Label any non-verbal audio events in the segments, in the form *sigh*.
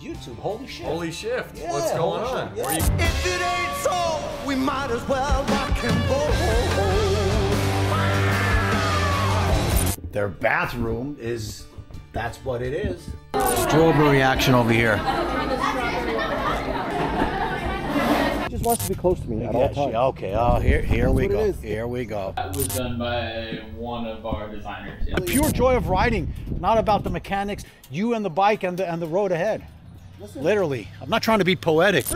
YouTube. Holy shit. Holy shift. Yeah, What's going on? shit, yeah. you If it ain't so, we might as well rock and roll. Their bathroom is. That's what it is. Strawberry action over here. He just wants to be close to me at all Yeah, she- times. okay. Oh, here, here we go. Here we go. That was done by one of our designers. Yeah. The pure joy of riding, not about the mechanics. You and the bike and the and the road ahead. Literally, I'm not trying to be poetic. *laughs*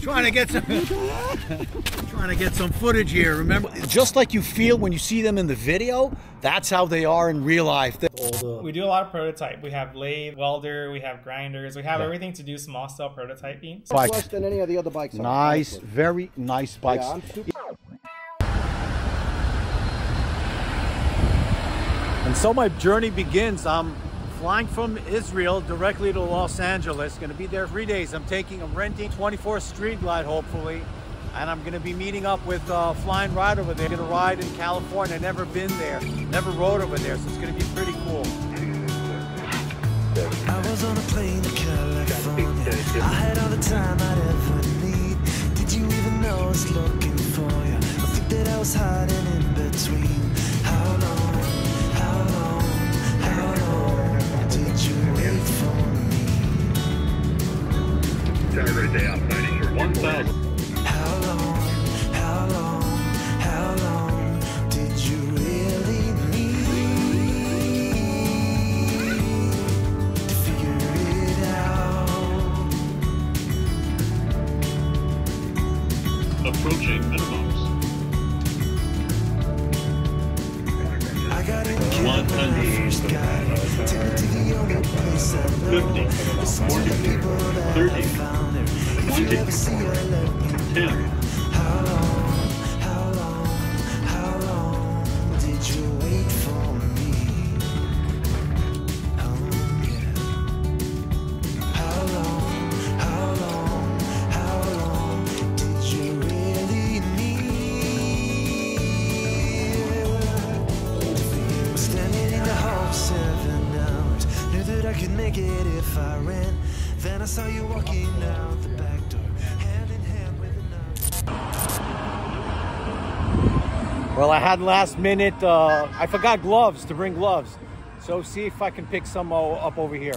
trying to get some, *laughs* trying to get some footage here. Remember, just like you feel when you see them in the video, that's how they are in real life. They- all the- We do a lot of prototype. We have lathe, welder, we have grinders, we have everything to do small scale prototyping. bikes. Less than any of the other bikes. Nice, very nice bikes. Yeah, I'm. And so my journey begins. I'm flying from Israel directly to Los Angeles. To be there three days. I'm taking, I'm renting 24 Street Glide, hopefully. And I'm to be meeting up with uh, Flying Ride over there. To ride in California. Never been there. Never rode over there. So it's to be pretty cool. I was on a plane to California. I had all the time I'd ever need. Did you even know I was looking for you? I think that I was hiding had last minute, uh, I forgot gloves to bring gloves. So see if I can pick some up over here.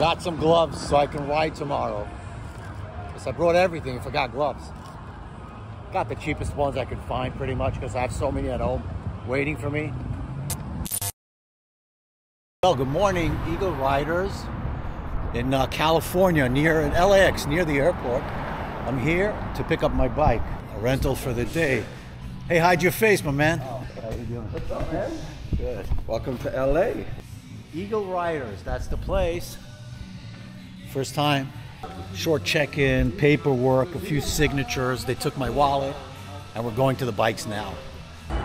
Got some gloves so I can ride tomorrow. Because I brought everything, forgot gloves. Got the cheapest ones I could find pretty much because I have so many at home waiting for me. Well, good morning, Eagle Riders in uh, California, near in LAX, near the airport. I'm here to pick up my bike, a rental for the day. Hey, hide your face, my man. Oh, how you doing? What's up, man? Good. Welcome to LA. Eagle Riders, that's the place. First time. Short check-in, paperwork, a few signatures. They took my wallet, and we're going to the bikes now. from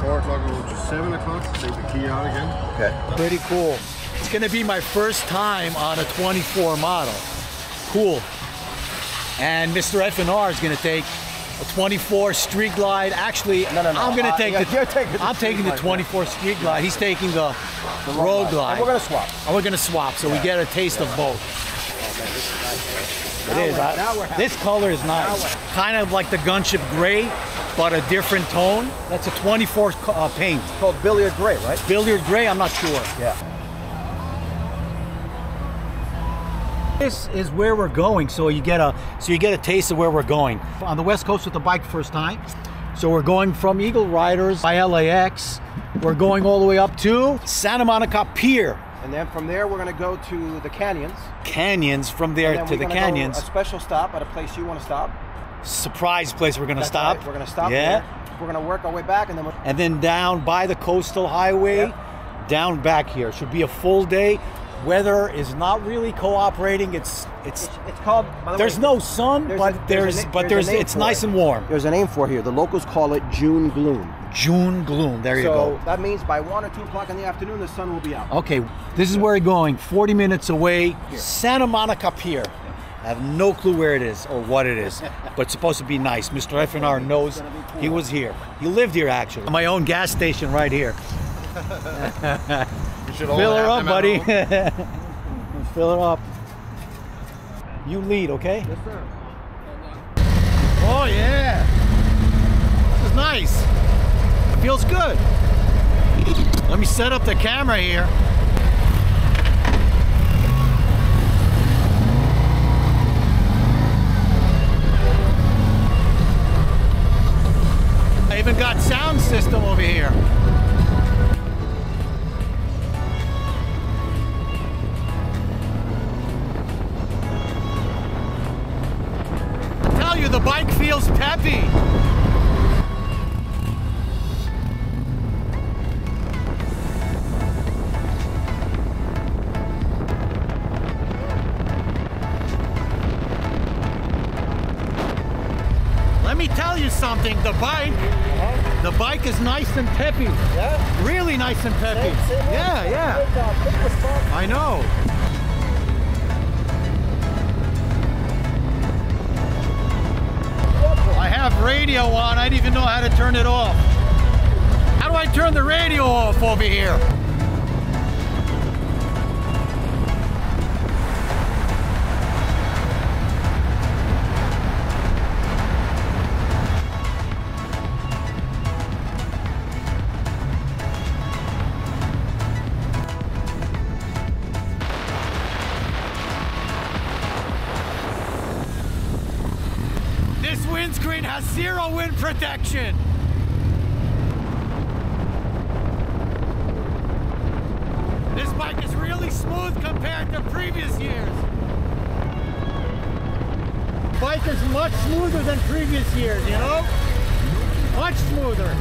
4 o'clock to 7 o'clock? Take the key out again. Okay. Pretty cool. It's gonna be my first time on a 24 model. Cool. And Mr. FNR is gonna take a 24 Street Glide. Actually, No, no, no. I'm gonna Uh, take yeah, the. taking the I'm taking the Glide, 24 Street Glide. He's taking the, the Road Glide. And we're gonna swap. And we're gonna swap, so we get a taste of both. It is. we're- I- now this color is nice. Kind of like the gunship gray, but a different tone. That's a 24 uh, paint. It's called Billiard Gray, right? Billiard gray, I'm not sure. Yeah. This is where we're going, so you get a so you get a taste of where we're going. On the west coast with the bike first time. So we're going from Eagle Riders by LAX. We're going all the way up to Santa Monica Pier. And then from there, we're gonna go to the canyons. Canyons from there to we're the canyons. a special stop at a place you want to stop. Surprise place we're gonna That's stop. right, We're gonna stop Yeah. there. We're gonna work our way back, and then we're And then down by the coastal highway, down back here. Should be a full day. Weather is not really cooperating. It's it's It's called. By the there's way, no sun, there's but a- there's, there's a but there's a there's it's nice it. and warm. There's a name for it here. The locals call it June gloom. June gloom. There you go. so that means by one or two o'clock in the afternoon, the sun will be out. Okay, this is where we're going. 40 minutes away, Santa Monica Pier. I have no clue where it is or what it is, *laughs* but it's supposed to be nice. Mr. FNR knows he was here. He lived here actually. My own gas station right here. *laughs* Should Fill her up, buddy. *laughs* Fill her up. You lead, okay? Yes, sir. Oh yeah. This is nice. It feels good. Let me set up the camera here. I even got sound system over here. You, the bike feels peppy. Let me tell you something. The bike, the bike is nice and peppy. Yeah? Really nice and peppy. Yeah, yeah. Good job. Quick response. I know. Have radio on. I didn't even know how to turn it off. How do I turn the radio off over here? Protection. This bike is really smooth compared to previous years. Bike is much smoother than previous years, you know? Much smoother.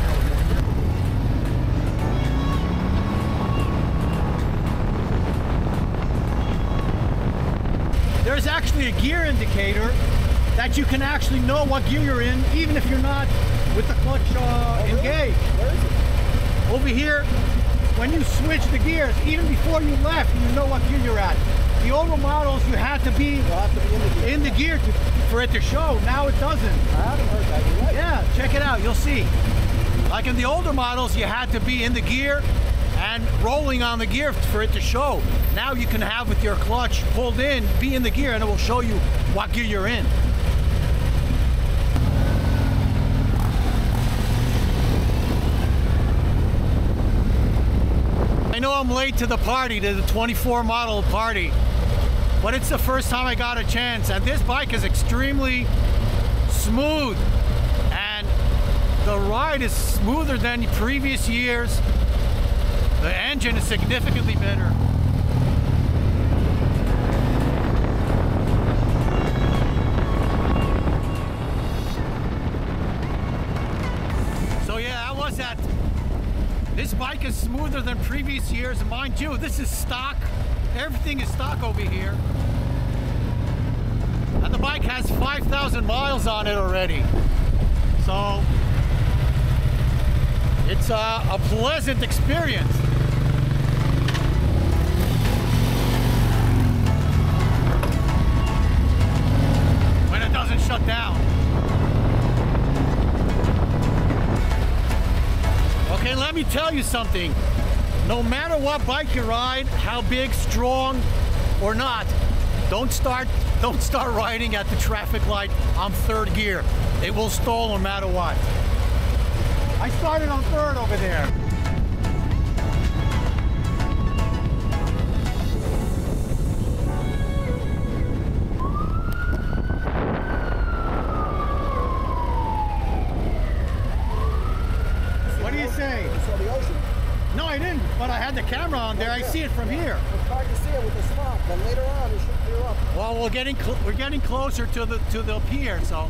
There's actually a gear indicator that you can actually know what gear you're in, even if you're not with the clutch uh, engaged. Where is it? Over here, when you switch the gears, even before you left, you know what gear you're at. The older models, you had to be have to be in the gear. in the gear to, for it to show. Now it doesn't. I haven't heard that. Right. Yeah, check it out. You'll see. Like in the older models, you had to be in the gear and rolling on the gear for it to show. Now you can have with your clutch pulled in, be in the gear, and it will show you what gear you're in. I know I'm late to the party, to the 24 model party, but it's the first time I got a chance, and this bike is extremely smooth and the ride is smoother than previous years. The engine is significantly better. Is smoother than previous years. and Mind you, this is stock. Everything is stock over here. And the bike has 5,000 miles on it already. So it's a, a pleasant experience. When it doesn't shut down. Okay, let me tell you something. No matter what bike you ride, how big, strong, or not, don't start *laughs* don't start riding at the traffic light on third gear. It will stall no matter what. I started on third over there. See it from here. It's hard to see it with the smog. Then later on, it should clear up. Well, we're getting cl- we're getting closer to the to the pier, so.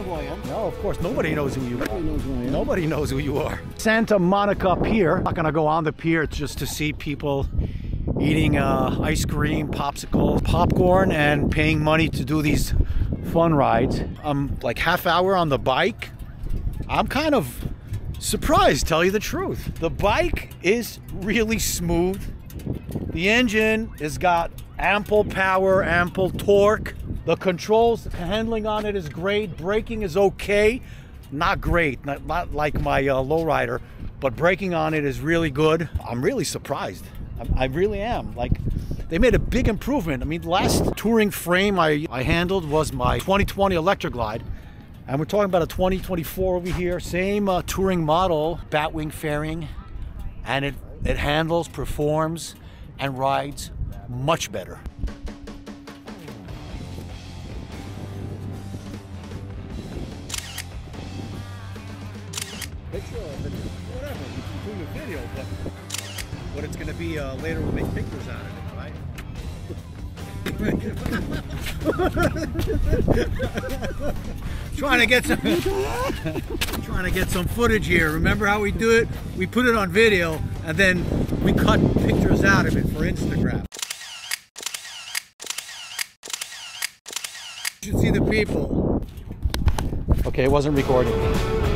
Hey, they don't know who I am. No, of course, nobody knows who you are. Nobody knows who I am. Nobody knows who you are. Santa Monica Pier. Not gonna go on the pier just to see people eating uh, ice cream, popsicles, popcorn, and paying money to do these fun rides. I'm like half hour on the bike. I'm kind of surprised, tell you the truth. The bike is really smooth. The engine has got ample power, ample torque. The controls, the handling on it is great. Braking is okay. Not great, not, not like my uh, Low Rider, but braking on it is really good. I'm really surprised. I, I really am. Like, they made a big improvement. I mean, the last touring frame I, I handled was my 2020 Electra Glide. And we're talking about a 2024 over here. Same uh, touring model, Batwing fairing. And it, it handles, performs, and rides much better. Picture of it, whatever, you can do a video, but what it's gonna be uh, later we'll make pictures out of it, right? *laughs* trying to get some trying to get some footage here. Remember how we do it? We put it on video and then we cut pictures out of it for Instagram. You should see the people. Okay, it wasn't recording.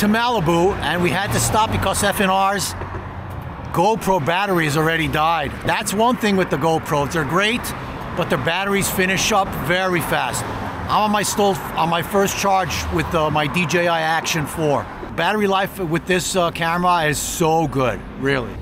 To Malibu and we had to stop because FNR's GoPro batteries already died. That's one thing with the GoPros. They're great, but their batteries finish up very fast. I'm on my still on my first charge with uh, my DJI Action 4. Battery life with this uh, camera is so good, really.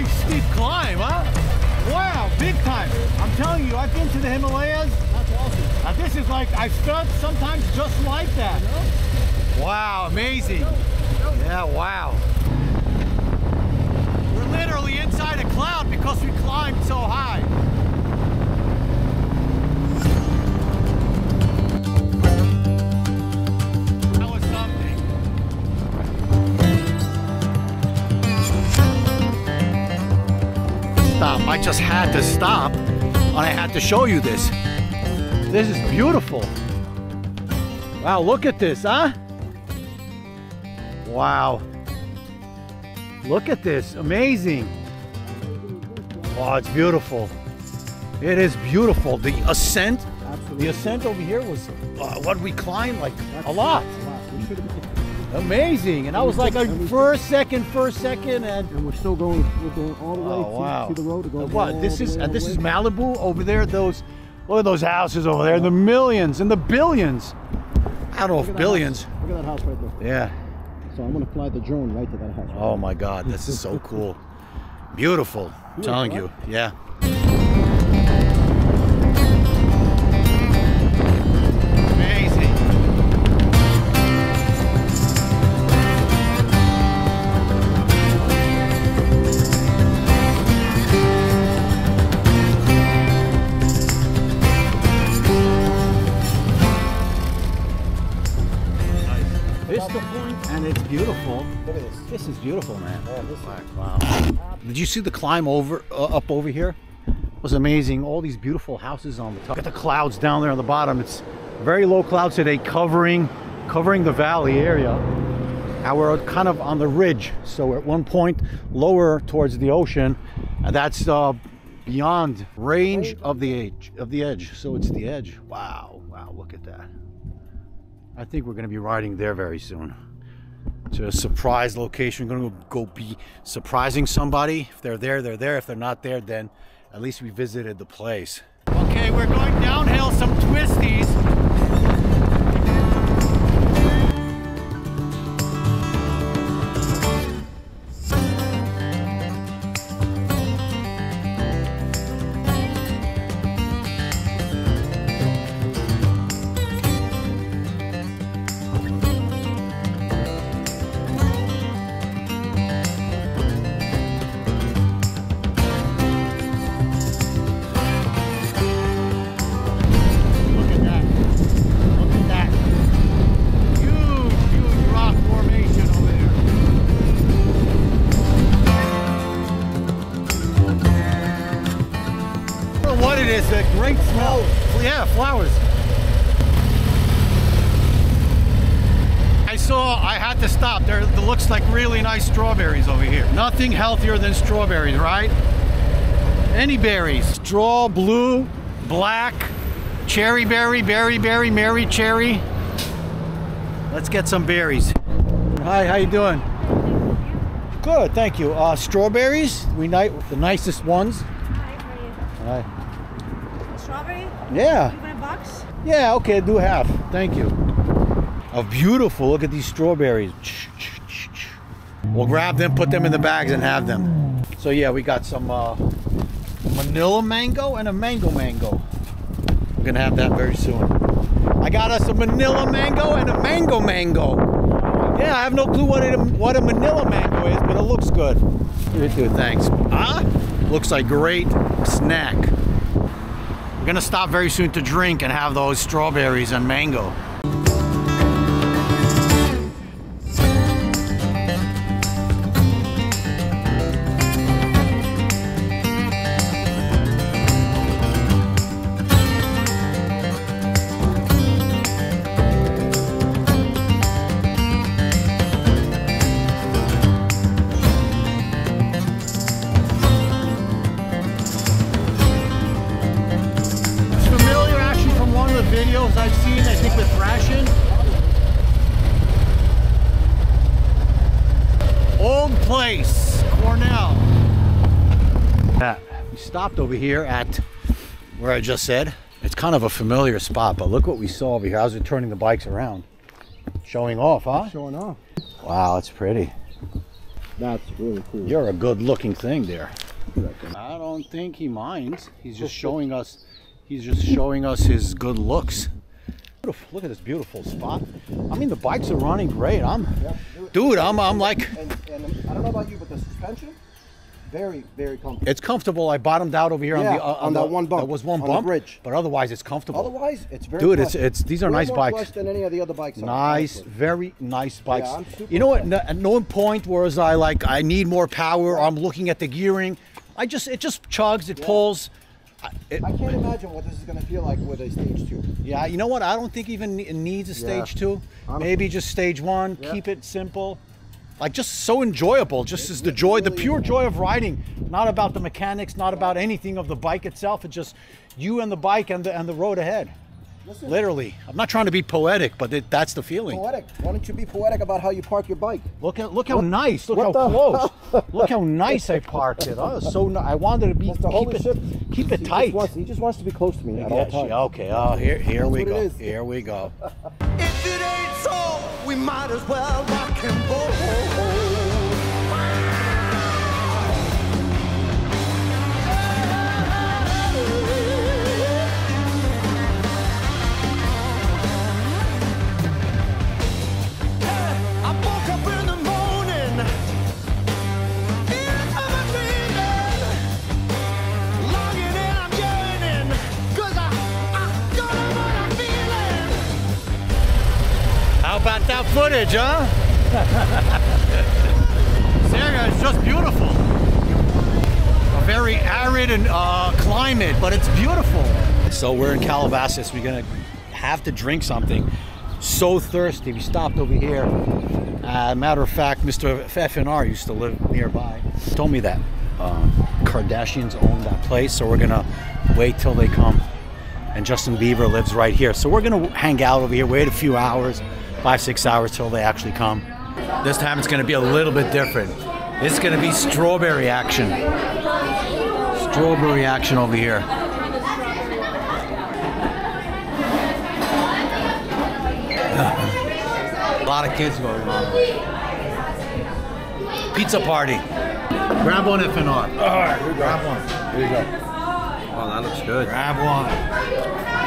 Nice steep climb, huh? Wow, big time. I'm telling you, I've been to the Himalayas. That's awesome. Now this is like, I've felt sometimes just like that. Wow, amazing. Yeah, wow. We're literally inside a cloud because we climbed so high. Stop. I just had to stop and I had to show you this. This is beautiful. Wow, look at this, huh? Wow. Look at this. Amazing. Oh, it's beautiful. It is beautiful. The ascent, the ascent over here was uh, what we climbed like a lot. Should have Amazing. And I was like, uh, first, second, first, second, and and we're still going. We're going all the way. Oh See- wow! See, the road? It goes what? This is and this is. Malibu over there. Those look at those houses over there. The millions and the billions. I don't know if billions. house. Look at that house right there. Yeah. So I'm gonna fly the drone right to that house. Oh my God, this is so cool. Beautiful. I'm telling you. Yeah. Did you see the climb over uh, up over here? It was amazing. All these beautiful houses on the top. Look at the clouds down there on the bottom. It's very low clouds today, covering covering the valley area. And we're kind of on the ridge, so at one point lower towards the ocean, and that's uh, beyond range of the edge of the edge. So it's the edge. Wow, wow, look at that. I think we're going to be riding there very soon to a surprise location. We're to go be surprising somebody. If they're there, they're there. If they're not there, then at least we visited the place. Okay, we're going downhill some twisties. Yeah, flowers. I saw, I had to stop. There, looks like really nice strawberries over here. Nothing healthier than strawberries, right? Any berries. Straw, blue, black, cherry berry, berry berry, Mary cherry. Let's get some berries. Hi, how you doing? Good, thank you. Uh, strawberries, we ni- the nicest ones. Hi, how are you? Hi. Strawberry? Yeah, You want a box? yeah, okay, do half. Thank you. Oh, beautiful. Look at these strawberries. We'll grab them, put them in the bags, and have them. So, yeah, we got some uh, manila mango and a mango mango. We're going to have that very soon. I got us a manila mango and a mango mango. Yeah, I have no clue what, it, what a manila mango is, but it looks good. Here, dude, thanks. Ah, looks like great snack. We're gonna stop very soon to drink and have those strawberries and mango. Over here at where I just said. It's kind of a familiar spot, but look what we saw over here. I was turning the bikes around. Showing off, huh? Showing off. Wow, it's pretty. That's really cool. You're a good looking thing there. Look at that thing. I don't think he minds. He's just showing us. He's just showing us his good looks. Beautiful. Look at this beautiful spot. I mean, the bikes are running great. I'm, dude. I'm, I'm like, And, and I don't know about you, but the suspension, very, very comfortable. it's comfortable. I bottomed out over here on the uh, on the, that one bump, There was one on the bump, bridge. but otherwise it's comfortable. Otherwise, it's very. Dude, it's plush. it's these are nice more bikes. plush than any of the other bikes. Nice, very nice bikes. Super you know what? No, at no point was I like I need more power. I'm looking at the gearing. I just it just chugs. It pulls. I- It, I can't imagine what this is going to feel like with a stage two. yeah, you know what? I don't think even it needs a stage Yeah. two. Maybe just stage one. Yeah. Keep it simple. Like just so enjoyable. Just as the joy, the pure joy of riding. Not about the mechanics. Not about anything of the bike itself. It's just you and the bike and the and the road ahead. Listen, Literally. I'm not trying to be poetic, but it, that's the feeling. poetic. Why don't you be poetic about how you park your bike? Look at look how nice. Look how the- close. look how nice I parked it. Oh, so ni- I wanted to be That's the keep holy it shit. keep He it just tight. wants- he just wants to be close to me at all Yes, times. yeah, okay. Oh, here here we go. Here we go. If it ain't so, we might as well rock and roll. That footage, huh? *laughs* Sergio, it's just beautiful. A very arid and uh, climate, but it's beautiful. So we're in Calabasas. We're gonna have to drink something. So thirsty. We stopped over here. Uh, matter of fact, Mr. FNR used to live nearby. Told me that uh, Kardashians own that place, so we're gonna wait till they come. And Justin Bieber lives right here, so we're gonna hang out over here. Wait a few hours, five six hours till they actually come. This time it's gonna be a little bit different. It's gonna be strawberry action. Strawberry action over here. *laughs* A lot of kids going on. Pizza party. Grab one FNR. All right, grab one. Here you go. Oh, that looks good. Grab one.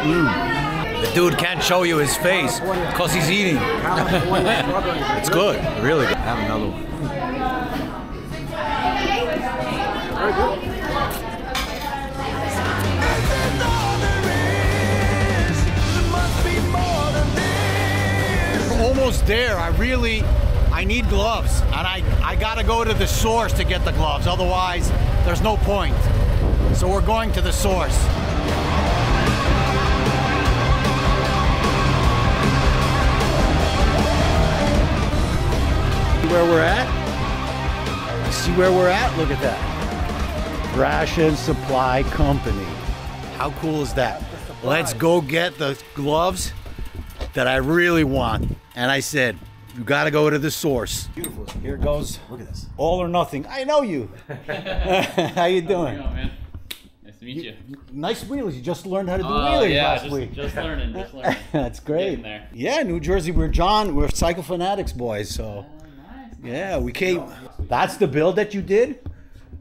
Mm. The dude can't show you his face because he's eating. *laughs* it's good, really good. Have another one. We're almost there. I really, I need gloves, and I, I gotta go to the source to get the gloves. Otherwise, there's no point. So we're going to the source. Where we're at? You see where we're at? Look at that. Thrashin Supply Company. How cool is that? Let's go get the gloves that I really want. And I said, you got to go to the source. Beautiful. Here it goes. Look at this. All or nothing. I know you. *laughs* How you doing? How's it going, man? Nice to meet you. Nice wheelies. You just learned how to do Oh wheelies yeah, last just, week. just learning, just *laughs* learning. That's great. There. Yeah, New Jersey. We're John. We're Cycle Fanatix boys. So nice. Yeah, we came. That's the build that you did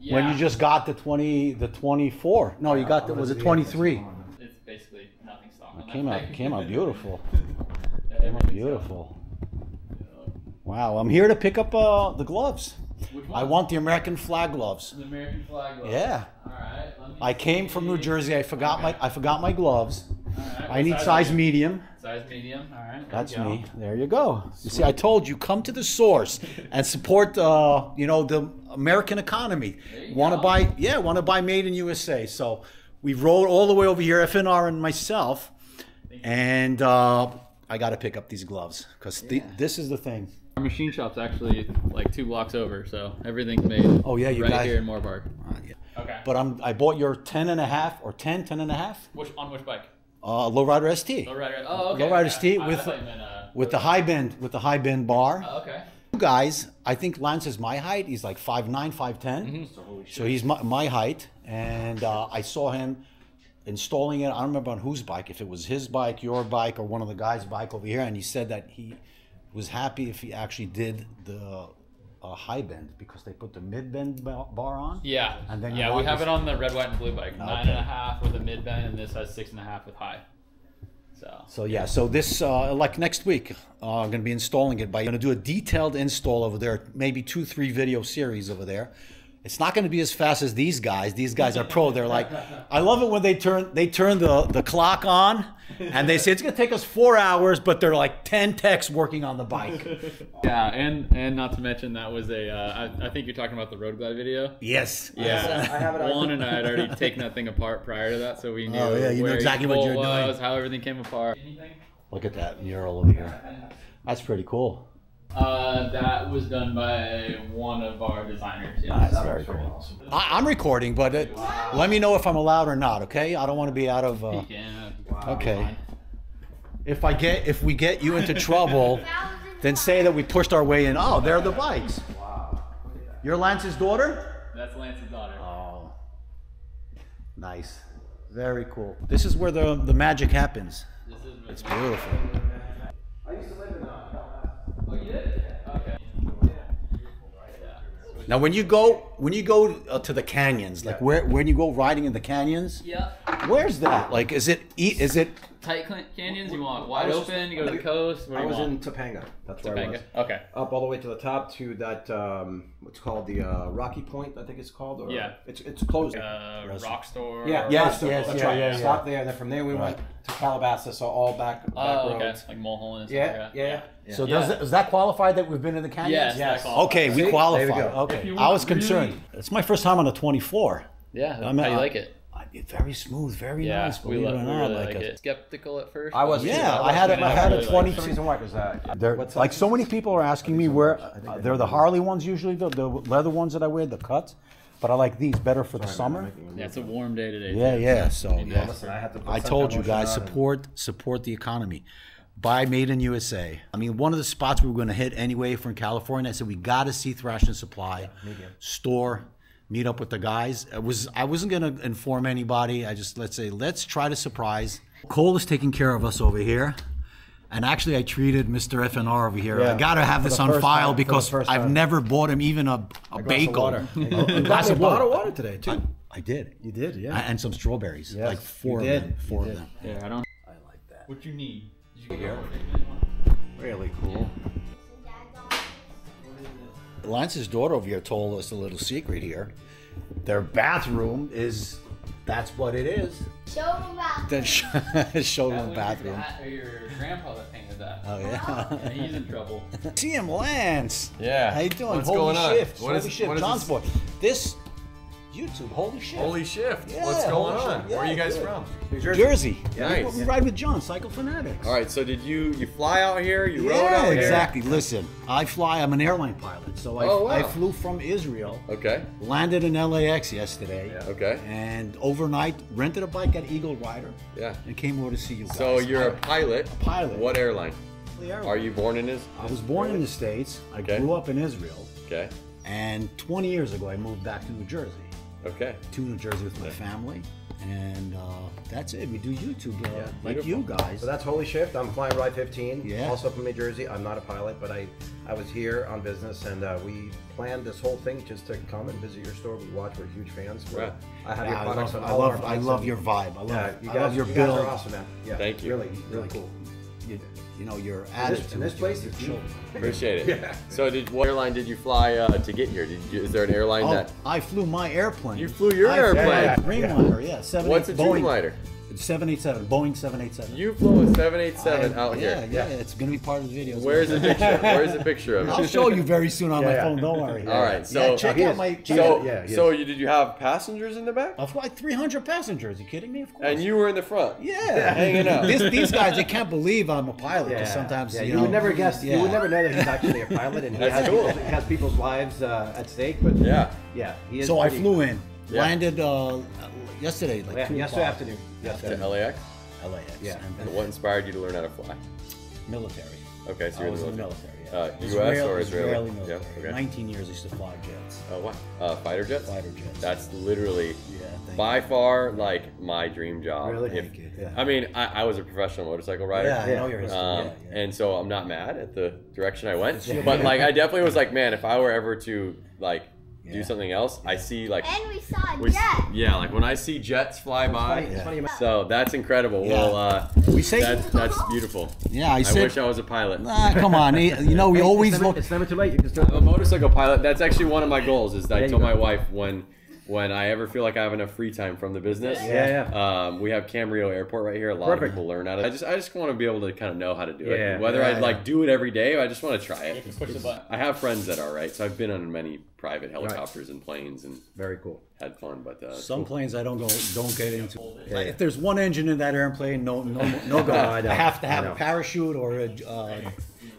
when you just got the twenty, the twenty-four. No, you got the was it twenty-three? It's basically nothing stock. on that Came out, bike. came out beautiful. *laughs* Yeah, Came out everything's beautiful. Wow, I'm here to pick up uh, the gloves. I want the American flag gloves. The American flag. glove. Yeah. All right. I came from New. Jersey. I forgot Okay. my I forgot my gloves. Right, I need size size medium. Size medium. All right. That's me. There you go. You see, I told you, come to the source *laughs* and support, uh, you know, the American economy. Want to buy? Yeah, want to buy made in USA. So we rode all the way over here, FNR and myself, and uh, I got to pick up these gloves because this is the thing. Our machine shop's actually like two blocks over, so everything's made. Oh, yeah, you right guys- here in Moorpark. Uh, yeah. Okay. But I'm I bought your 10 and a half or 10, 10 and a half which on which bike? uh, Low Rider ST Low Rider. Oh, okay. Low Rider okay. ST I- I with thought meant, uh, with the high bend with the high bend bar. Oh, okay. You guys, I think Lance is my height. He's like 5'9", 5'10". So he's my, my height. And uh, I saw him installing it. I don't remember on whose bike, if it was his bike, your bike, or one of the guys' bike over here. And he said that he was happy if he actually did the a high bend because they put the mid bend bar on. Yeah. And then yeah, we have it on the red, white, and blue bike. Nine and Okay. a half with a mid bend, and this has six and a half with high. So. So yeah, so this uh, like next week, uh, I'm gonna be installing it. By I'm gonna do a detailed install over there, maybe two, three video series over there. It's not gonna be as fast as these guys. These guys are pro. They're like, I love it when they turn they turn the the clock on, and they say it's gonna take us four hours, but they're like ten techs working on the bike. *laughs* Yeah, and and not to mention that was a. Uh, I, I think you're talking about the road glide video. Yes. Yeah, I have it on- Juan and I had already taken that thing apart prior to that, so we knew. Oh, yeah, you know exactly what bolt you were doing. was, how everything came apart. Anything? Look at that mural over here. That's pretty cool. Uh, that was done by one of our designers. Yeah. That's very cool. I, I'm recording, but it, let me know if I'm allowed or not. Okay, I don't want to be out of. Uh, Yeah. Okay. If I get if we get you into trouble, then say that we pushed our way in. Oh, they're the bikes. Wow. You're Lance's daughter? That's Lance's daughter. Oh. Nice. Very cool. This is where the the magic happens. This is. It's beautiful. Oh, you did? Okay. Now when you go when you go uh, to the canyons, like where when you go riding in the canyons, Yeah. where's that? Like is it e- is it Tight canyons. You want wide was just- open? You go to the coast. What I do you was in? Topanga. That's where I was. Okay. Up all the way to the top to that um, what's called the uh, Rocky Point, I think it's called. Or, Yeah. It's it's closed. Uh, rock store. yeah. Yes, Rock Store. yes, That's yeah, right. yeah, yeah. Stopped there, and then from there we went to Calabasas, so all back back Oh, okay. roads. Like Mulholland and stuff Yeah, like that. yeah, yeah. so Yeah. does, does that qualify that we've been in the canyons? Yes. Yes. Okay, we See? qualify. There we go. Okay, I was want concerned. really- It's my first time on a 24. Yeah. I mean, how you I- like it? I- Very smooth, very Yeah, nice. we, Believe lo- it or we not, really like like it. it. Skeptical at first. I was Yeah, too. I had a, Yeah, I had a 20. like That's the reason why, because uh, like so many people are asking me where uh, they're the Harley ones usually, the, the leather ones that I wear, the cuts. But I like these better for the summer. Yeah, it's a warm day today. Yeah, too, yeah. so So you need yeah. to- Listen, I had to I told you guys on and- support support the economy. Buy made in USA. I mean, one of the spots we were going to hit anyway from California. I said we got to see Thrashin Supply store, meet up with the guys. I was I wasn't going to inform anybody. I just let's say let's try to surprise. Cole is taking care of us over here. And actually, I treated Mr. FNR over here. Yeah. I got to have for this on file time, because I've time. never bought him even a, a, bagel. *laughs* glass of water. A You glass got me a of water. of water today too. I, I did. You did, yeah. And some strawberries. Yes, like four you of did, them. you Four did. of them. Yeah, I don't. I like that. What you need? You get Here. Really cool. Lance's daughter over here told us a little secret here. Their bathroom is that's what it is. Show them about The sh- *laughs* showroom bathroom. Your, your grandpa that painted that. Oh yeah. *laughs* Yeah, he's in trouble. *laughs* See him, Lance. Yeah. How you doing? What's Holy going on? shift. What Holy is- shift. what is John's this? boy. This YouTube. Holy shit. Holy shift. Yeah, What's going on? shit. Where are you guys good. from? New Jersey. Jersey. Nice. We, we ride with John, Cycle Fanatix. All right, so did you you fly out here? You rode Yeah, out here? exactly. Listen, I fly. I'm an airline pilot, so I, Oh, wow. I flew from Israel. Okay. Landed in LAX yesterday. Okay. And overnight, rented a bike at Eagle Rider Yeah. and came over to see you guys. So you're a I- pilot. A pilot. What airline? airline. Are you born in this? I was born in the States. I Okay. grew up in Israel. Okay. And 20 years ago, I moved back to New Jersey. Okay. To New Jersey with my family. And uh, that's it. We do YouTube uh, like you guys. So that's Holy Shift. I'm flying Ride 15. Yeah. Also from New Jersey. I'm not a pilot, but I, I was here on business, and uh, we planned this whole thing just to come and visit your store. We watch. We're huge fans. We're- Right. I have Yeah, your I products love, on I all love, our I love your vibe. I love, Yeah, you I guys, love your you build. guys are awesome, man. Yeah, Thank you. Really, really Like, cool. You, you know your In attitude. this, in this place, it's your- *laughs* Appreciate it. Yeah. So did what airline did you fly uh, to get here? Did you, is there an airline Oh, that? I flew my airplane. You flew your I airplane? my Yeah, Dreamliner, yeah. Seven, What's a Boeing, Dreamliner? It's 787, Boeing 787. You flew a 787 I- out yeah, here. Yeah, yeah, it's gonna be part of the video. Where's the picture? Where's the picture of it? I'll show you very soon on my Yeah. phone. Don't worry. All right, so yeah, check he out is. my. He Check so out, yeah, so you, did you have passengers in the back? I've like 300 passengers. you kidding me? Of course. And you were in the front. Yeah, *laughs* hanging out. This, these guys, they can't believe I'm a pilot. Yeah. sometimes yeah, you, you, know, would never guess. You would never know that he's actually a pilot, and he, has, cool. people's, has people's lives uh, at stake. But Yeah. yeah, he is. So I flew in, landed uh, yesterday, like Yeah, two yesterday o'clock. afternoon. To Yesterday. LAX. LAX. Yeah. and And what inspired you to learn how to fly? military. Okay, so I you're in was the in the military. military. Yeah. Uh, US or Israeli? Israeli Yeah, military. okay. 19 years I used to fly jets. Oh, what? Uh, fighter jets? Fighter jets. That's literally Yeah, thank by you. far like my dream job. Really? If- Thank you, yeah. I mean, I, I was a professional motorcycle rider. Yeah, I know your history. Um, yeah, yeah. And so I'm not mad at the direction I went, *laughs* but like I definitely was like, man, if I were ever to like do something else, I see like And we saw a we, jet. yeah, like when I see jets fly by. It's funny you So that's incredible. Yeah. Well, uh, We say- that's that's beautiful. Yeah, I I said. wish I was a pilot. Nah, come on. You know, we always it's never, look. It's never too late. You can still. I'm a motorcycle pilot. That's actually one of my goals. Is that I There you tell go. my wife when when I ever feel like I have enough free time from the business. Yeah, Um, we have Camarillo Airport right here. A lot Perfect. of people learn out of it. I just I just want to be able to kind of know how to do Yeah, it. Whether yeah, I'd yeah. like do it every day, I just want to try it. Push the button. I have friends that are right, so I've been on many private helicopters and planes and Very cool. had fun. But uh, Some planes I don't go don't get into. Like, If there's one engine in that airplane, no no no go. *laughs* I. I have to have a parachute or a uh,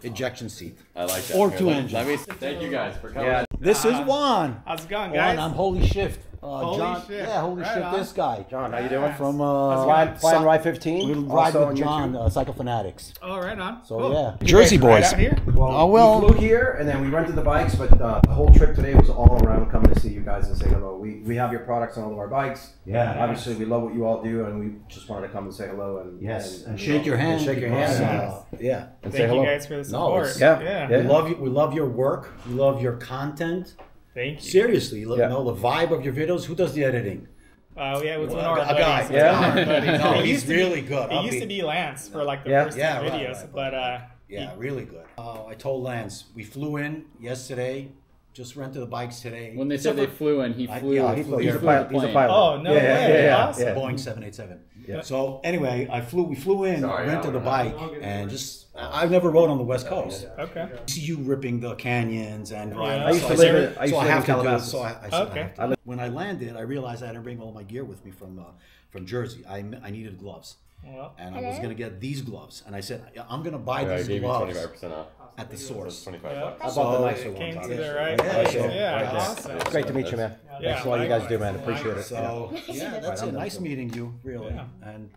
ejection seat. I like that. Or Here, two let- engines. Let me thank you guys for coming. Yeah. This is ah. Juan. How's it going, Juan, guys? I'm Holy Shift. Uh, Holy John, Shift. Yeah, Holy Right Shift. on. This guy. John, how you doing? From uh, Flying, flying Cy- Ride 15. We ride with John, YouTube. uh, Cycle Fanatix. Oh, right on. So Cool. yeah, Jersey guys boys. out here? Well, Oh, well- we flew here and then we rented the bikes, but uh, the whole trip today was all around coming to see you guys and say hello. We, we have your products on all of our bikes. Yeah. Obviously, we love what you all do, and we just wanted to come and say hello and Yes, and you shake know, your hand. and shake your because, hand, uh, yeah. and say Thank hello. you guys for the No, support. it's- Yeah, yeah. yeah. We love you. We love your work. We love your content. Thank you. Seriously, you Yeah. know the vibe of your videos. Who does the editing? Uh, yeah, it was one Well, of our a guy. buddies. Yeah. One of our buddies. No, It he's used be- really good. It I'll used be- to be Lance for like the Yeah. first Yeah, videos, right, right. but uh, Yeah, really good. Uh, I told Lance we flew in yesterday. Just rented the bikes today. When they said they flew in, he I- flew. yeah, he he flew, flew- he He's a flew pilot. He's a pilot. Oh, no yeah, yeah, way. Yeah, yeah, Awesome. yeah. Boeing 787. Yeah. So anyway, I flew. We flew in, Sorry, rented the bike, and just I- I've never rode on the West Coast. okay. See you ripping the canyons and Yeah. I used to live in- I used so to I live in have to do. Calabasas. So I, I Okay. I when I landed, I realized I didn't bring all my gear with me from uh, from Jersey. I I needed gloves, Well, and I was gonna get these gloves, and I said I'm gonna buy I these gloves 25% off. at the source. 25 Yeah. bucks. I bought the nicer came ones. to the right Yeah, yeah, Yeah, yeah. awesome. Great to meet you, man. Yeah, Thanks for all you guys do, man. Appreciate it. So yeah, that's Right, it. Nice meeting you, really, Yeah. and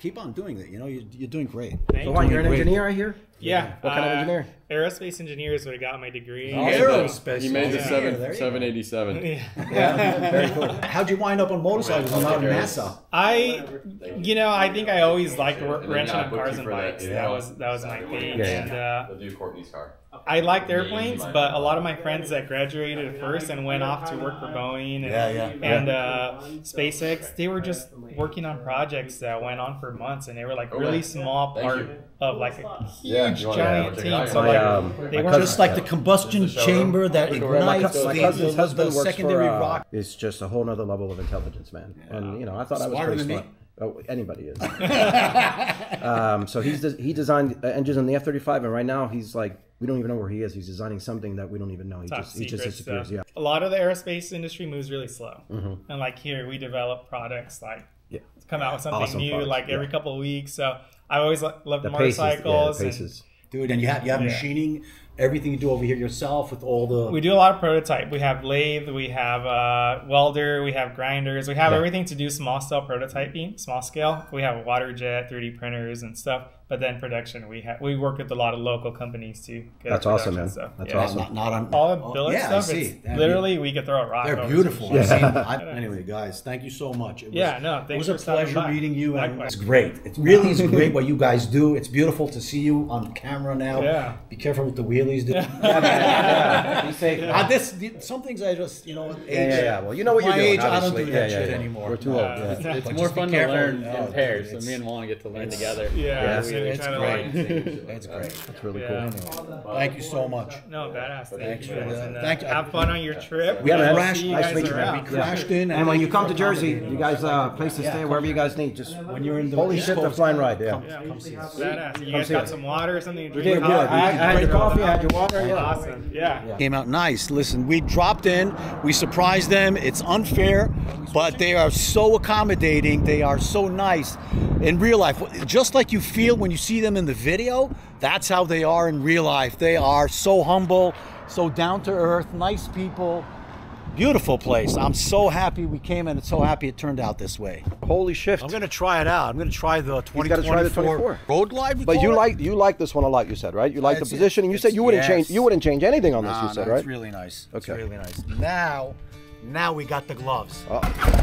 keep on doing it. You know, you, you're doing great. Thank So, you. You're an Great. engineer, I hear? Yeah. What kind of uh, engineer? Aerospace engineer is what I got my degree. Oh, made in. the- aerospace He made the engineer. seven, There you go. 787. Yeah. Yeah, very cool. How'd you wind up on motorcycles and not in NASA? I, you know, I think I always liked wor- And then, wrenching on cars and bikes. That was that was my thing. Yeah, yeah. And uh, They'll do Courtney's car. I liked airplanes, but a lot of my friends that graduated first and went off to work for Boeing and, Yeah, yeah. and uh, SpaceX, they were just working on projects that went on for months, and they were like really small part of like a huge Yeah, giant check team. So like um, they were Just like the combustion the chamber that Look. My, ignites my the, cousin's the, husband the works secondary for, uh, rock. It's just a whole nother level of intelligence, man. And you know, I thought I was Smarter pretty than smart. Oh, anybody is. *laughs* um, so he's des- he designed uh, engines on the F thirty five, and right now he's like we don't even know where he is. He's designing something that we don't even know. He top just he just disappears. stuff. Yeah. A lot of the aerospace industry moves really slow, mm-hmm. and like here we develop products like Yeah. come out with something Awesome new products, like every yeah. couple of weeks. So I always lo- love The paces, yeah, the motorcycles. and. Dude, and you have you have Yeah. machining everything you do over here yourself with all the we do a lot of prototype. We have lathe, we have uh, welder, we have grinders, we have Yeah. everything to do small scale prototyping, small scale. We have water jet, 3D printers and stuff. But then production, we have we work with a lot of local companies too. That's awesome, man. stuff. That's Yeah. awesome. not, not on All the oh, billet yeah, I stuff, see. it's They're literally we could throw a rock. They're over beautiful. some I've shit. seen them. I, *laughs* anyway, guys, thank you so much. It was, Yeah, no, it was a for stopping pleasure meeting you, and it's great. It really is great *laughs* what you guys do. It's beautiful to see you on camera now. Yeah. Be careful with the wheelies. dude. *laughs* *laughs* yeah. Be safe. Ah, this some things I just you know. Age, Yeah, yeah, yeah. Well, you know what you're my doing. age, I don't do yeah, that yeah, shit yeah. anymore. We're too old. Uh, Yeah. It's But more fun to learn Oh, in pairs. So me and Juan get to learn together. Yeah, Yeah, we it's great. like- That's great. It's really Yeah. cool. Thank you so much. No, badass. Thank Thanks you for that. Uh, Thank you. Have fun on your trip. Yeah, man. Crashed- See you Nice guys to meet you, We crashed in, And when you come to Jersey, you guys, uh, place to stay wherever you guys need. Just when you're in the holy shit, the Coast, flying ride. Yeah. come- Yeah. come see us. Badass. You guys got some water or something to We drink? did good. I, I had your coffee. Had your water. Yeah. Awesome. Yeah. came out nice. Listen, we dropped in, we surprised them. It's unfair, but they are so accommodating. They are so nice in real life. Just like you feel when you see them in the video, that's how they are in real life. They are so humble, so down to earth, nice people. Beautiful place. I'm so happy we came and so happy it turned out this way. Holy shift! I'm gonna try it out. I'm gonna try the 2024 try the 24. road glide. But you it? like you like this one a lot. You said right. You like the It's- position, and you said you wouldn't change you wouldn't change anything on this. Nah, you said nah, right. It's really nice. It's Okay. really nice. Now, now we got the gloves. Uh, Nice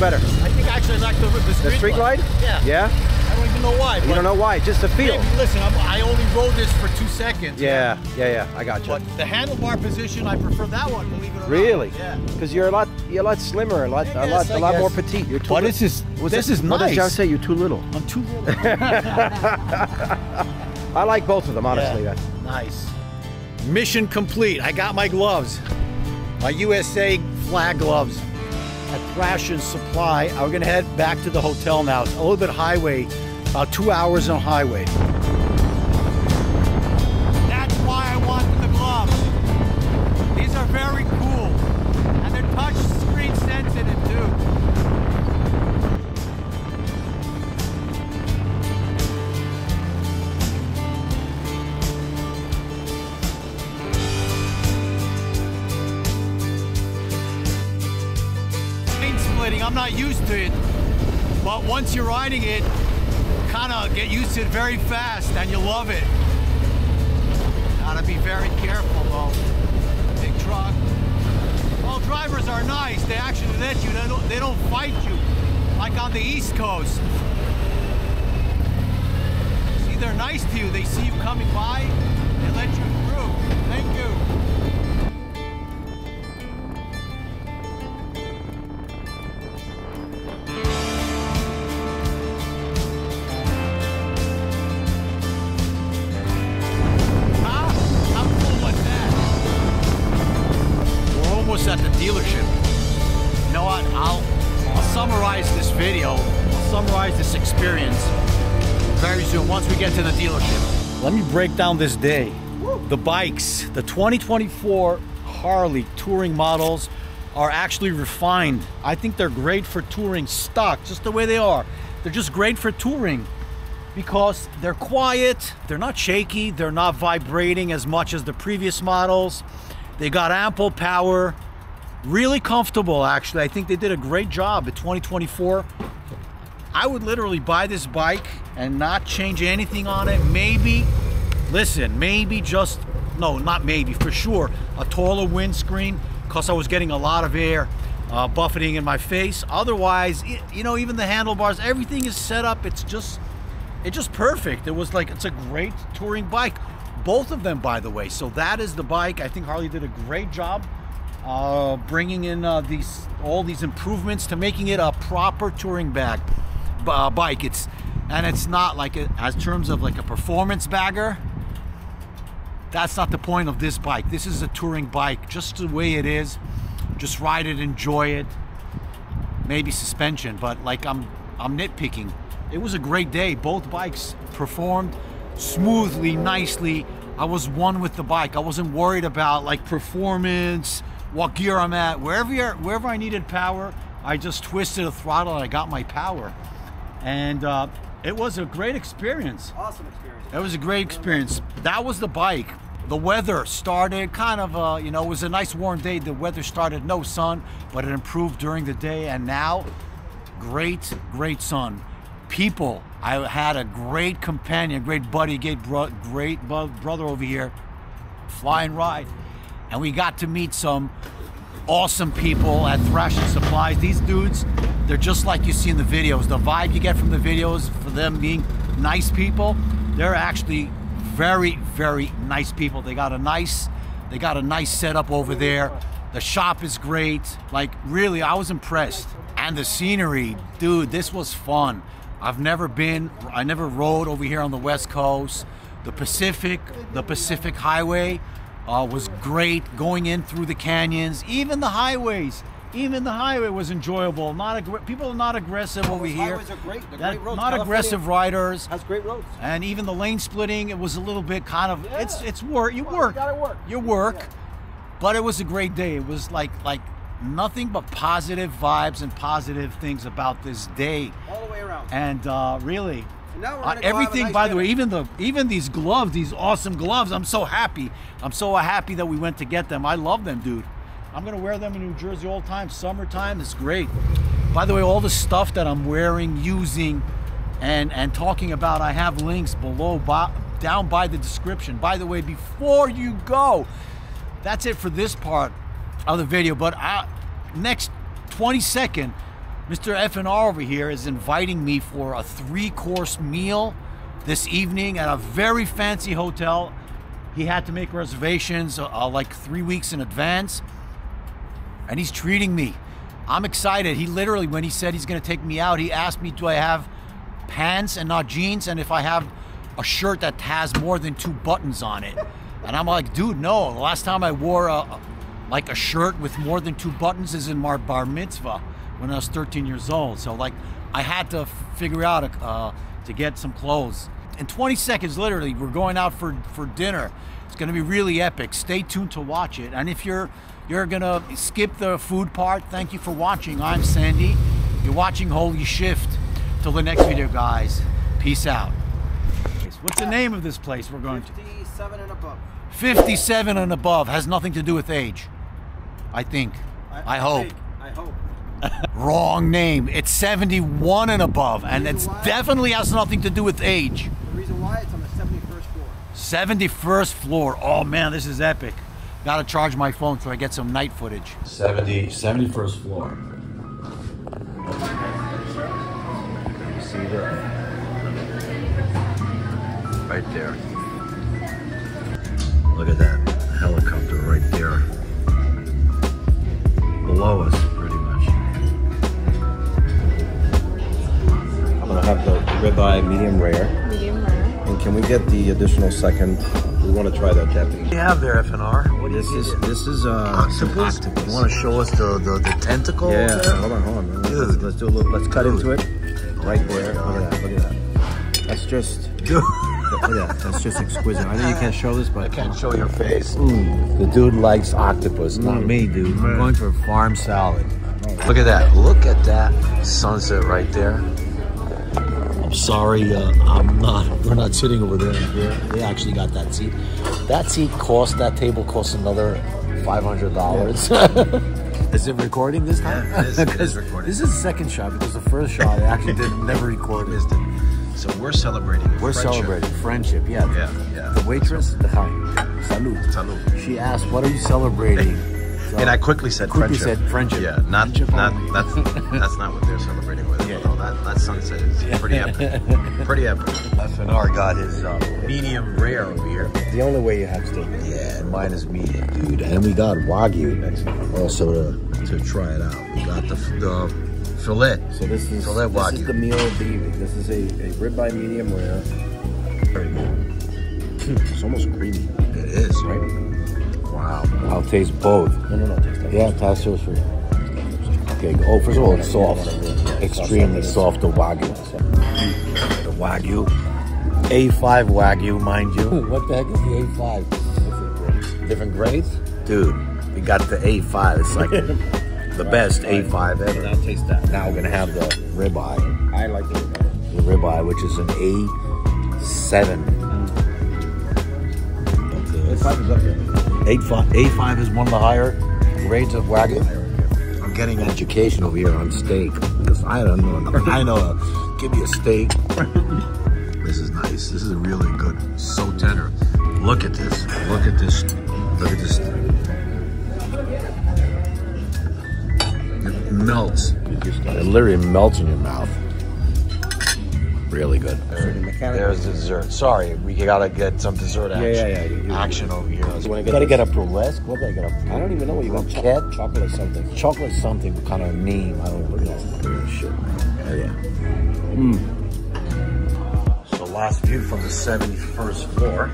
bike. what do you like better? I think actually I like the, the street, The street glide? Yeah. Yeah. I don't even know why. You don't know why? Just the feel. Maybe, listen, I'm, I only rode this for two seconds. Yeah, yeah, yeah. I got you. But the handlebar position, I prefer that one. Believe it or not. Really? Yeah. Because you're a lot, you're a lot slimmer, a lot, I a guess, lot, I a lot more petite. You're too. But li- this is was this it- is What did John say? You're too little. I'm too little. *laughs* *laughs* I like both of them, honestly. Yeah. guys. Nice. Mission complete. I got my gloves. My USA flag gloves at Thrashin Supply. We're gonna head back to the hotel now. It's a little bit highway, about two hours on highway. I'm not used to it. But once you're riding it, kind of get used to it very fast and you love it. Gotta be very careful though. Big truck. Well, drivers are nice. They actually let you. They don't, they don't fight you like on the East Coast. See, they're nice to you. They see you coming by, they let you through. Thank you. Break down this day. The bikes, the 2024 Harley touring models are actually refined. I think they're great for touring stock, just the way they are. They're just great for touring because they're quiet, they're not shaky, they're not vibrating as much as the previous models. They got ample power, really comfortable actually. I think they did a great job at 2024. I would literally buy this bike and not change anything on it. Maybe, listen, maybe just, no, not maybe, for sure, a taller windscreen because I was getting a lot of air uh, buffeting in my face. Otherwise, y- you know, even the handlebars, everything is set up. It's just, it's just perfect. It was like, it's a great touring bike. Both of them, by the way. So that is the bike. I think Harley did a great job uh, bringing in uh, these all these improvements to making it a proper touring bag uh, bike. It's and it's not like a, as terms of like a performance bagger. That's not the point of this bike. This is a touring bike, just the way it is. Just ride it, enjoy it. Maybe suspension, but like I'm I'm nitpicking. It was a great day. Both bikes performed smoothly, nicely. I was one with the bike. I wasn't worried about like performance, what gear I'm at. Wherever you're, wherever I needed power, I just twisted a throttle and I got my power. And uh, it was a great experience. Awesome experience. It was a great experience. That was the bike. The weather started kind of, uh, you know, it was a nice warm day. The weather started no sun, but it improved during the day. And now, great, great sun. People, I had a great companion, great buddy, great, bro- great brother over here, flying ride. And we got to meet some awesome people at Thrashin Supplies. These dudes, they're just like you see in the videos. The vibe you get from the videos for them being nice people, they're actually very, very nice people. They got a nice, they got a nice setup over there. The shop is great. Like really, I was impressed. And the scenery, dude, this was fun. I've never been, I never rode over here on the West Coast. The Pacific, the Pacific Highway uh, was great going in through the canyons, even the highways. Even the highway was enjoyable. Not aggr- people are not aggressive over here. highways are great. That- great roads. Not California aggressive riders. Has great roads. And even the lane splitting, it was a little bit kind of yeah. it's it's work. You Well, you work. gotta work. You work. But it was a great day. It was like like nothing but positive vibes and positive things about this day. All the way around. And uh, really, now we're uh, gonna go have a everything. nice by the way, even the even these gloves, these awesome gloves. I'm so happy. I'm so happy that we went to get them. I love them, dude. I'm gonna wear them in New Jersey all the time. Summertime is great. By the way, all the stuff that I'm wearing, using, and and talking about, I have links below, bo- down by the description. By the way, before you go, that's it for this part of the video. But I, next 20 second, Mr. FNR over here is inviting me for a three course meal this evening at a very fancy hotel. He had to make reservations uh, like three weeks in advance, and he's treating me. I'm excited. He literally, when he said he's going to take me out, he asked me, Do I have pants and not jeans? And if I have a shirt that has more than two buttons on it. And I'm like, dude, no. The last time I wore a, like a shirt with more than two buttons is in my bar mitzvah when I was 13 years old. So like, I had to figure out uh, to get some clothes. In 20 seconds, literally, we're going out for for dinner. It's going to be really epic. Stay tuned to watch it. And if you're you're gonna skip the food part, thank you for watching. I'm Sandy. You're watching Holy Shift. Till the next video, guys. Peace out. What's the name of this place we're going to? 57 and above. 57 and above has nothing to do with age. I think. I, hope. I hope. *laughs* Wrong name. It's 71 and above, and it definitely has nothing to do with age. The reason why it's on the 71st floor. 71st floor. Oh man, this is epic. Gotta charge my phone so I get some night footage. 70, 71st floor. You see there? Right there. Look at that helicopter right there. Below us, pretty much. I'm gonna have the ribeye medium rare. Medium rare. And can we get the additional second? We want to try that Japanese. you have there, FNR? What do This is get? this is uh octopus. You want to show us the, the, the tentacle? Yeah, there? hold on, hold on. man. Let's, Dude. let's do a little. Let's cut Dude. into it. Right there. Look at that. Look at that. That's just. Dude. Look at that. That's just exquisite. I know you can't show this, but I can't show your face. the dude likes octopus, not me, dude. I'm going for farm salad. Look at that. Look at that sunset right there. Sorry, uh, I'm not. We're not sitting over there. We're, they actually got that seat. That seat cost. That table cost another five hundred dollars. is it recording this time? Yeah, it is- it is recording. This is the second shot because the first shot I actually did never record. Missed it. So we're celebrating. We're friendship. celebrating friendship. Yeah. Yeah, yeah. The waitress, the salute. Salud. She asked, "What are you celebrating?" So- And I quickly said Quickly friendship. said friendship. Yeah, not Friendship not only. that's that's not what they're celebrating with. *laughs* Yeah. No, that that sunset is pretty epic. pretty epic. FNR got his uh, medium rare over here. The only way you have steak. Yeah, and mine is medium, dude. And we got wagyu also to, to try it out. We got the, the fillet. So this is Fillet this is the meal of the evening. This is a, a ribeye medium rare. Very good. It's almost creamy, It is. right? Wow. I'll taste both. No, no, no. Taste. Yeah, taste those for you. Okay. Oh, first of all, it's soft. Extremely soft, the wagyu. The wagyu. A5 wagyu, mind you. what the heck is the A5? Different grades? Dude, we got the A5. It's like *laughs* the best A5 ever. Now taste that. Now we're gonna have the ribeye. I like the ribeye. The ribeye, which is an A7. Mm. Five is up there. A5, A5 is one of the higher grades of wagyu. I'm getting an education over here on steak because I don't know. *laughs* I know. uh, give me a steak. this is nice. This is really good. So tender. Look at this. Look at this. Look at this. It melts. It literally melts in your mouth. Really good. There's the dessert. Sorry, we gotta get some dessert action. yeah, yeah, you- you- action over here. You wanna get gotta get a burlesque. What did I get a? I don't even know what you want. Cat? Chocolate or something. chocolate something kind of name. I don't know. Oh, shit. Oh, yeah. Mm. So last view from the 71st floor,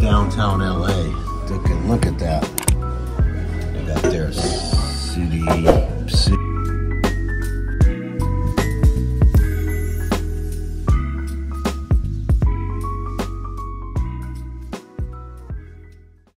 downtown LA. Look at, look at that. They got their CD